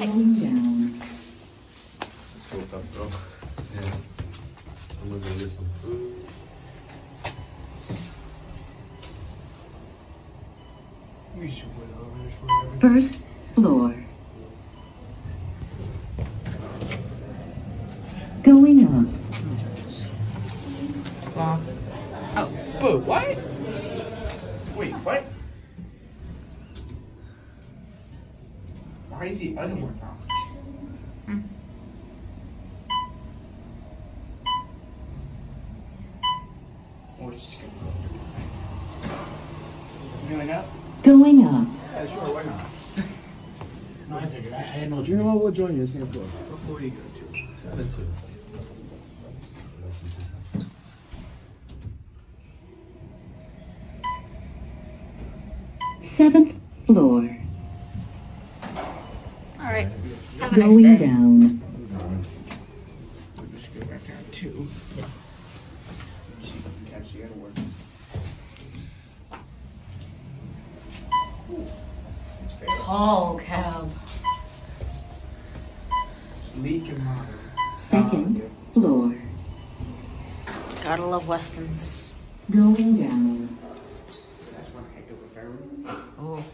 Going down. Let's go up, bro. Yeah. I'm gonna go get some food. We should put elevators wherever. First floor. Going up. Long. Oh, But what? Wait, what? Why is the other one locked? Hmm. Or it's just gonna go. Really up? Going up. Yeah, sure, why not? No, I figured. I, I had no You know what? We'll join you. Same floor. Before you go to. Seven two. Seventh floor. Have a nice Going day. down. We'll just go back down two. See if we can catch the other one. Ooh, It's very Tall cab. sleek and modern. Second floor. Gotta love Westins. Going down. That's one heck of a ferry. Oh.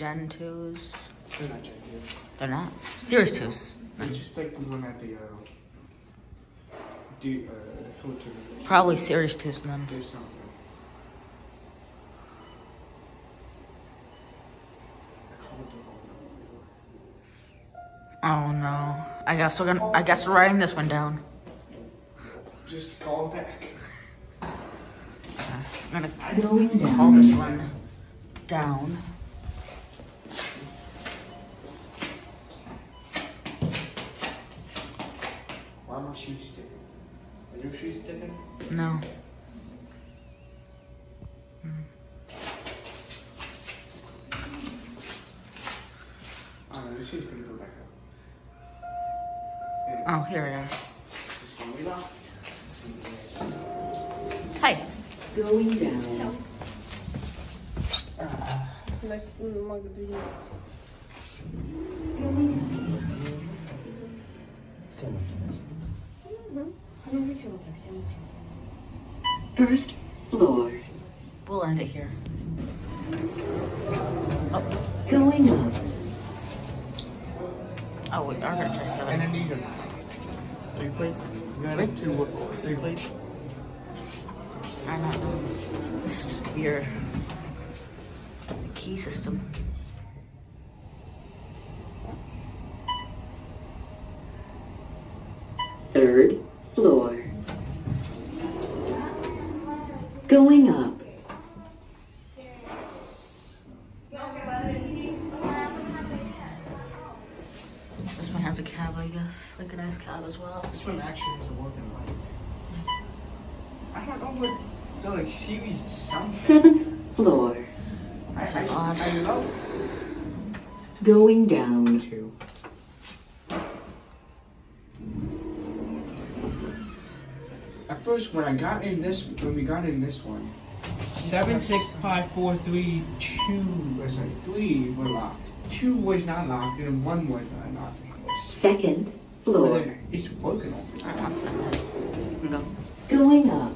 Gen 2s. They're not gigantic. They're not. Series 2s. It's just like the one at the uh, do uh, Hilton. Probably Series 2s then. Do something. I called the wrong number. Oh no. I guess we're gonna. I guess we're writing this one down. Just call back. I'm gonna call this one down. Why are my shoes sticking? Are your shoes sticking? No. Oh, no, this is gonna go back up. Oh, here we are. This one we locked. Hi. Going down. Значит, ну, могу First floor. We'll end it here. Oh. Going up. Oh, we are gonna try And seven. then three plates. You got Three? two with three plates. I don't know. This is just weird. The key system. Third floor. Going up. This one has a cab, I guess. Like a nice cab as well. This one actually has a working light. Mm-hmm. I don't know what the like series something. Seventh floor. I, This is I, odd. I love Going down. two. At first, when I got in this, when we got in this one, seven, six, five, four, three, two. Sorry, three were locked. Two was not locked, and one was not second floor. It's broken. I want some. Go. Going up.